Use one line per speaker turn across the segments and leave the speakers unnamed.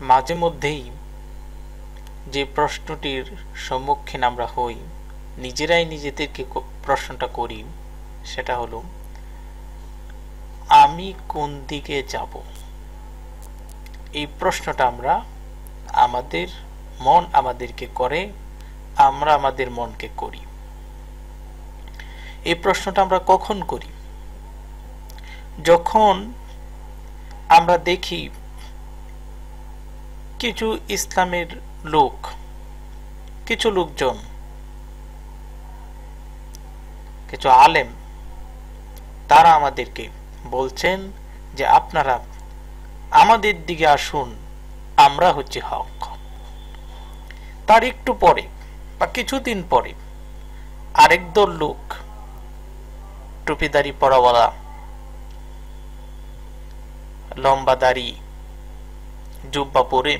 মাঝে মধ্যেই যে প্রশ্নটির সম্মুখীন আমরা হই, নিজেরাই নিজেদেরকে প্রশ্নটা করি, সেটা হলো, আমি কোন দিকে যাব? এই প্রশ্নটা আমরা আমাদের মন আমাদেরকে করে, আমরা আমাদের মনকে করি। এই প্রশ্নটা আমরা কখন করি? যখন আমরা দেখি কিছু ইসলামের লোক, কিছু লোকজন, কিছু আলেম, তারা আমাদেরকে বলছেন যে আপনারা আমাদের দিকে আসুন, আমরা হচ্ছে হক। তার একটু পরে বা কিছুদিন পরে আরেক দল লোক টুপিদারি পরাওয়ালা, লম্বা দাড়ি, জুব্বা পরে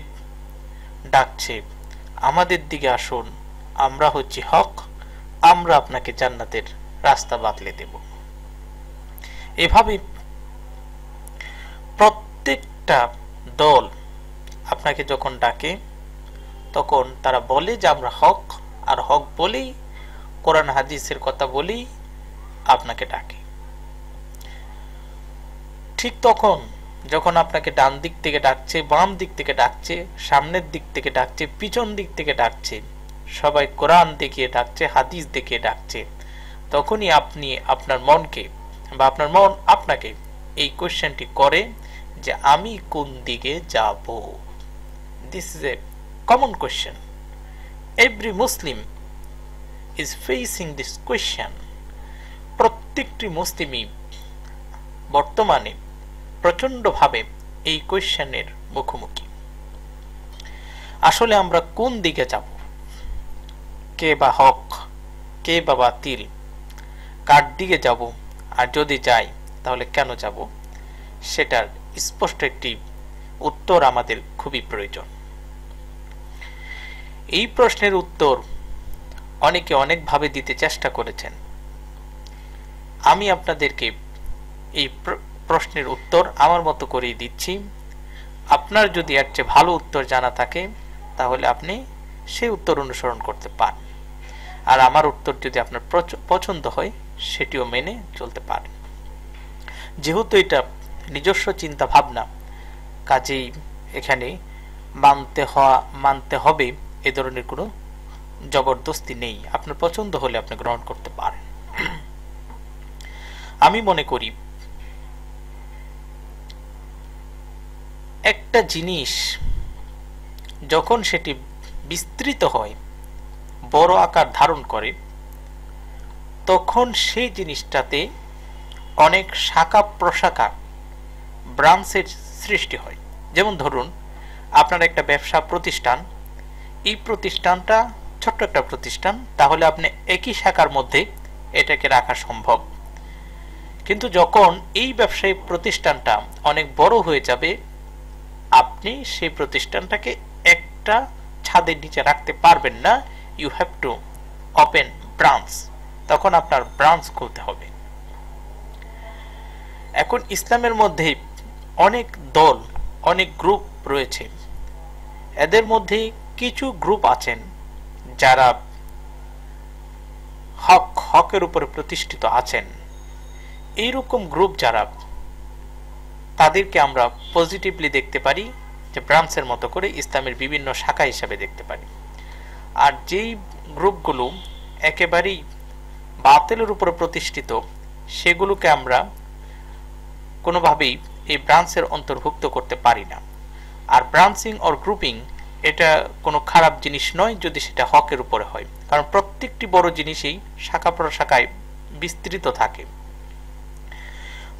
ডাকছে, আমাদের দিকে আসুন, আমরা হচ্ছি হক, আমরা আপনাকে জান্নাতের রাস্তা বাতলে দেব। এভাবে প্রত্যেকটা দল আপনাকে যখন ডাকে, তখন তারা বলে যে আমরা হক, আর হক বলেই, কোরআন হাদিসের কথা বলেই আপনাকে ডাকে। ঠিক তখন যখন আপনাকে ডান দিক থেকে ডাকছে, বাম দিক থেকে ডাকছে, সামনের দিক থেকে ডাকছে, পিছন দিক থেকে ডাকছে, সবাই কোরআন দেখিয়ে ডাকছে, হাদিস দেখিয়ে ডাকছে, তখনই আপনি আপনার মনকে বা আপনার মন আপনাকে এই কোয়েশ্চেনটি করে যে আমি কোন দিকে যাব? This is a common question every Muslim is facing this question প্রত্যেকটি মুসলিমই বর্তমানে প্রচন্ডভাবে এই কোয়েশ্চেনের মুখোমুখি। আসলে আমরা কোন দিকে যাব? কে বা হক, কে বা বাতিল, কার দিকে যাব আর যদি যাই, তাহলে কেন যাব? সেটার স্পষ্ট একটি উত্তর আমাদের খুবই প্রয়োজন। এই প্রশ্নের উত্তর অনেকে অনেকভাবে দিতে চেষ্টা করেছেন। আমি আপনাদেরকে এই প্রশ্নের উত্তর আমার মতো করেই দিচ্ছি। আপনার যদি এর চেয়ে ভালো উত্তর জানা থাকে, তাহলে আপনি সেই উত্তর অনুসরণ করতে পারেন। আর আমার উত্তর যদি আপনার পছন্দ হয়, সেটিও মেনে চলতে পারেন। যেহেতু এটা নিজস্ব চিন্তা ভাবনা কাজেই এখানে মানতে হওয়া, মানতে হবে এ ধরনের কোনো জবরদস্তি নেই। আপনার পছন্দ হলে আপনি গ্রহণ করতে পারেন। আমি মনে করি একটা জিনিস যখন সেটি বিস্তৃত হয়, বড় আকার ধারণ করে, তখন সেই জিনিসটাতে অনেক শাখা প্রশাখা ব্রাঞ্চের সৃষ্টি হয়। যেমন ধরুন, আপনার একটা ব্যবসা প্রতিষ্ঠান, এই প্রতিষ্ঠানটা ছোট্ট একটা প্রতিষ্ঠান, তাহলে আপনি একই শাখার মধ্যে এটাকে রাখা সম্ভব। কিন্তু যখন এই ব্যবসায়ী প্রতিষ্ঠানটা অনেক বড় হয়ে যাবে আপনি সেই প্রতিষ্ঠানটাকে একটা ছাদের নিচে রাখতে পারবেন না। You have to open branch তখন আপনার ব্রাঞ্চ খুলতে হবে। এখন ইসলামের মধ্যে অনেক দল, অনেক গ্রুপ রয়েছে। এদের মধ্যে কিছু গ্রুপ আছেন যারা হক, হকের উপরে প্রতিষ্ঠিত আছেন। এইরকম গ্রুপ যারা তাদেরকে আমরা পজিটিভলি দেখতে পারি, যে ব্রাঞ্চের মতো করে ইসলামের বিভিন্ন শাখা হিসাবে দেখতে পারি। আর যেই গ্রুপগুলো একেবারেই বাতিলের উপরে প্রতিষ্ঠিত, সেগুলোকে আমরা কোনোভাবেই এই ব্রাঞ্চের অন্তর্ভুক্ত করতে পারি না। আর ব্রাঞ্চিং অর গ্রুপিং এটা কোনো খারাপ জিনিস নয় যদি সেটা হকের উপরে হয়। কারণ প্রত্যেকটি বড় জিনিসই শাখা প্রশাখায় বিস্তৃত থাকে।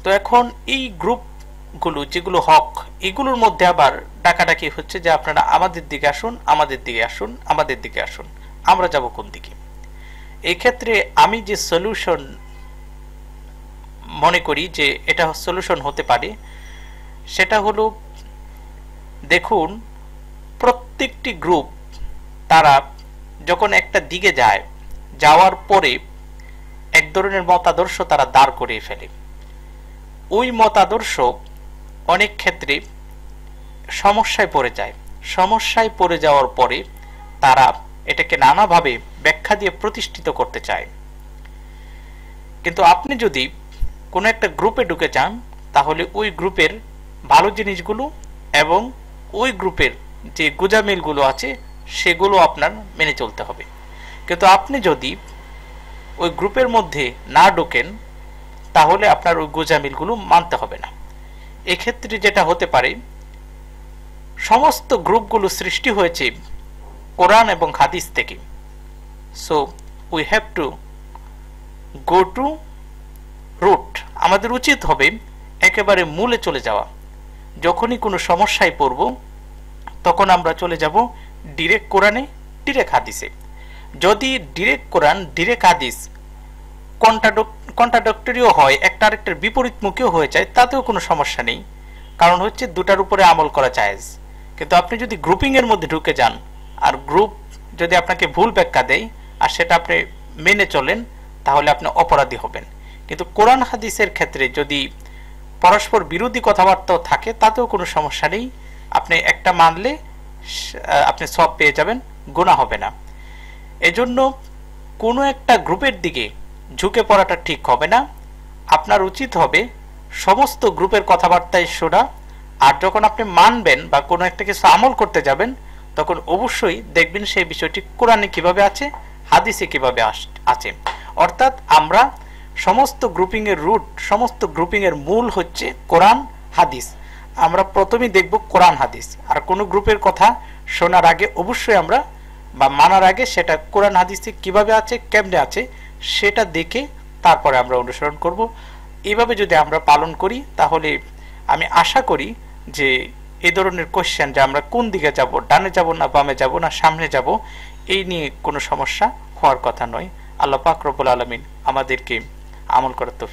তো এখন এই গ্রুপগুলো যেগুলো হক, এগুলোর মধ্যে আবার ডাকাডাকি হচ্ছে যে আপনারা আমাদের দিকে আসুন, আমাদের দিকে আসুন, আমাদের দিকে আসুন। আমরা যাব কোন দিকে? এই ক্ষেত্রে আমি যে সলিউশন মনে করি যে এটা সলিউশন হতে পারে, সেটা হলো, দেখুন, প্রত্যেকটি গ্রুপ তারা যখন একটা দিকে যায়, যাওয়ার পরে এক ধরনের মতাদর্শ তারা দাঁড় করিয়ে ফেলে। ওই মতাদর্শ অনেক ক্ষেত্রে সমস্যায় পড়ে যায়। সমস্যায় পড়ে যাওয়ার পরে তারা এটাকে নানাভাবে ব্যাখ্যা দিয়ে প্রতিষ্ঠিত করতে চায়। কিন্তু আপনি যদি কোনো একটা গ্রুপে ঢুকে যান, তাহলে ওই গ্রুপের ভালো জিনিসগুলো এবং ওই গ্রুপের যে গুজামিলগুলো আছে, সেগুলো আপনার মেনে চলতে হবে। কিন্তু আপনি যদি ওই গ্রুপের মধ্যে না ঢোকেন, তাহলে আপনার ওই গোজামিলগুলো মানতে হবে না। এক্ষেত্রে যেটা হতে পারে, সমস্ত গ্রুপগুলো সৃষ্টি হয়েছে কোরআন এবং হাদিস থেকে। So we have to go to root আমাদের উচিত হবে একেবারে মূলে চলে যাওয়া। যখনই কোনো সমস্যায় পড়ব, তখন আমরা চলে যাব ডিরেক্ট কোরআনে ডিরেক্ট হাদিসে। যদি ডিরেক্ট কোরআন ডিরেক্ট হাদিস কন্ট্রাডক্টরিও হয়, একটা আরেকটার বিপরীতমুখীও হয়ে যায়, তাতেও কোনো সমস্যা নেই। কারণ হচ্ছে দুটার উপরে আমল করা চায়জ কিন্তু আপনি যদি গ্রুপিংয়ের মধ্যে ঢুকে যান, আর গ্রুপ যদি আপনাকে ভুল ব্যাখ্যা দেয়, আর সেটা আপনি মেনে চলেন, তাহলে আপনি অপরাধী হবেন। কিন্তু কোরআন হাদিসের ক্ষেত্রে যদি পরস্পর বিরোধী কথাবার্তাও থাকে, তাতেও কোনো সমস্যা নেই। আপনি একটা মানলে আপনি সব পেয়ে যাবেন গুণা হবে না। এজন্য কোনো একটা গ্রুপের দিকে ঝুঁকে পড়াটা ঠিক হবে না। আপনার উচিত হবে সমস্ত গ্রুপের কথাবার্তায় শোনা। আর যখন আপনি মানবেন বা কোনো একটা কিছু আমল করতে যাবেন, তখন অবশ্যই দেখবেন সেই বিষয়টি কোরআনে কীভাবে আছে, হাদিসে কীভাবে আছে। অর্থাৎ আমরা সমস্ত গ্রুপিং এর রুট, সমস্ত গ্রুপিং এর মূল হচ্ছে কোরআন, হাদিস। আমরা প্রথমেই দেখব কোরআন, হাদিস। আর কোনো গ্রুপের কথা শোনার আগে অবশ্যই আমরা বা মানার আগে সেটা কোরআন, হাদিসে কীভাবে আছে, কেমনে আছে সেটা দেখে তারপরে আমরা অনুসরণ করব। এভাবে যদি আমরা পালন করি, তাহলে আমি আশা করি যে এ ধরনের কোয়েশ্চেন যে আমরা কোন দিকে যাব, ডানে যাব না বামে যাব না সামনে যাব, এই নিয়ে কোনো সমস্যা হওয়ার কথা নয়। আল্লাহ পাক রব্বুল আলমিন আমাদেরকে আমল করার তো